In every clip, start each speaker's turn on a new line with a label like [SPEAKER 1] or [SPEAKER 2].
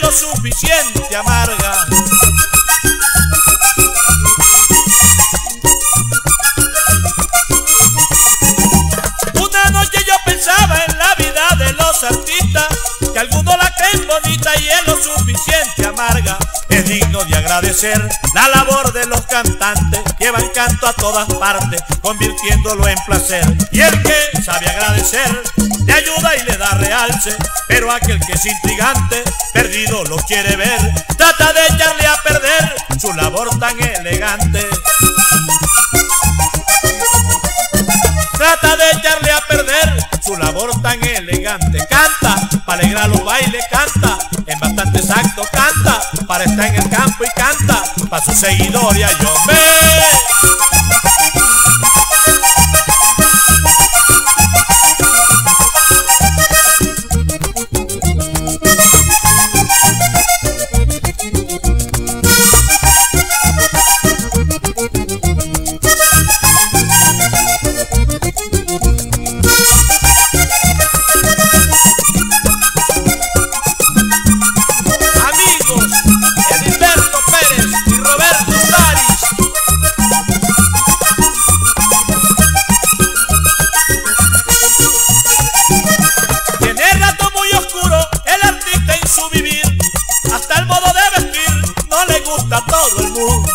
[SPEAKER 1] lo suficiente amarga. Una noche yo pensaba en la vida de los artistas, que algunos la creen bonita y es lo suficiente amarga. Es digno de agradecer la labor de los cantantes, llevan canto a todas partes, convirtiéndolo en placer. Y el que sabe agradecer, le ayuda y le da realce, pero aquel que es intrigante, perdido lo quiere ver, trata de echarle a perder su labor tan elegante. Trata de echarle a perder su labor tan elegante. Canta para alegrar los bailes, canta en bastantes actos, canta para estar en el campo y canta para sus seguidores. Yo ve. Gusta a todo el mundo.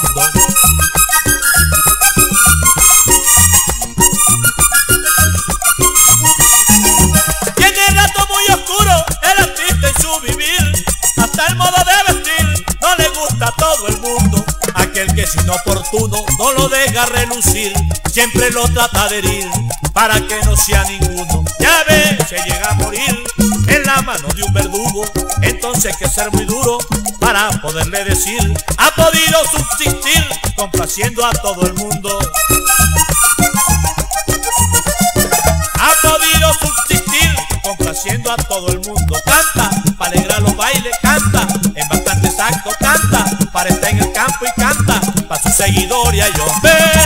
[SPEAKER 1] Tiene rato muy oscuro el artista en su vivir, hasta el modo de vestir no le gusta a todo el mundo. Aquel que es inoportuno no lo deja relucir, siempre lo trata de herir para que no sea ninguno. Ya ve, se llega a morir en la mano de un verdugo, entonces hay que ser muy duro para poderle decir, ha podido subsistir complaciendo a todo el mundo. ha podido subsistir complaciendo a todo el mundo. Canta para alegrar los bailes, canta en bastantes actos, canta para estar en el campo y canta para sus seguidores. Yo ve.